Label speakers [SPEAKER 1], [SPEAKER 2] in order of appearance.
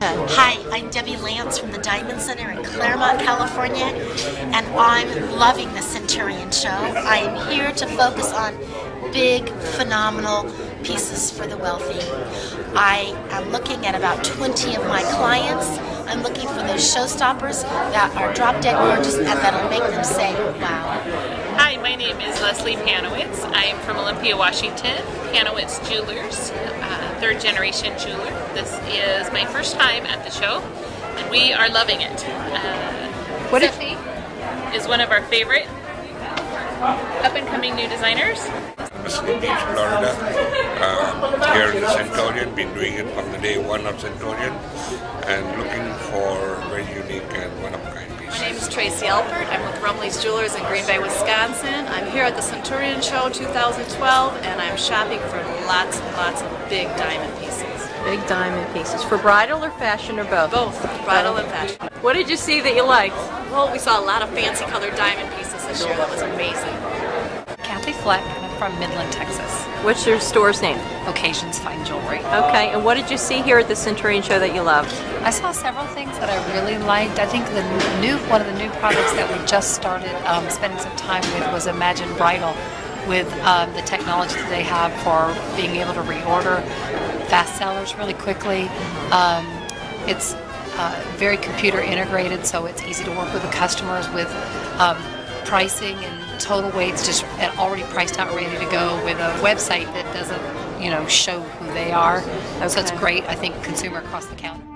[SPEAKER 1] Hi, I'm Debbie Lance from the Diamond Center in Claremont, California, and I'm loving the Centurion Show. I am here to focus on big, phenomenal pieces for the wealthy. I am looking at about 20 of my clients. I'm looking for those showstoppers that are drop dead gorgeous and that'll make them say, wow.
[SPEAKER 2] Hi, my name is Leslie Panowitz. I am from Olympia, Washington. Panowitz Jewelers, uh, third generation jeweler. This is my first time at the show, and we are loving it. Uh,
[SPEAKER 3] What did-
[SPEAKER 2] is one of our favorite up and coming new designers.
[SPEAKER 4] Western Beach, Florida. Uh, here in the Centurion, been doing it from the day one of Centurion, and looking for very unique and one-of-a-kind
[SPEAKER 5] My
[SPEAKER 4] pieces.
[SPEAKER 5] Is Tracy Alpert. I'm with Rumley's Jewelers in Green Bay, Wisconsin. I'm here at the Centurion Show 2012 and I'm shopping for lots and lots of big diamond pieces.
[SPEAKER 3] Big diamond pieces. For bridal or fashion or both?
[SPEAKER 5] Both bridal and fashion.
[SPEAKER 3] What did you see that you liked?
[SPEAKER 5] Well, we saw a lot of fancy colored diamond pieces this year. That was amazing.
[SPEAKER 6] Kathy Fleck, from Midland, Texas.
[SPEAKER 3] What's your store's name?
[SPEAKER 6] Occasions Fine Jewelry.
[SPEAKER 3] Okay, and what did you see here at the Centurion Show that you loved?
[SPEAKER 6] I saw several things that I really liked. I think the new one of the new products that we just started um, spending some time with was Imagine Bridal, with um, the technology that they have for being able to reorder fast sellers really quickly. Um, it's uh, very computer integrated, so it's easy to work with the customers with um, pricing and total weights just already priced out, ready to go with a website that doesn't, you know, show who they are. So it's great. I think consumer across the counter.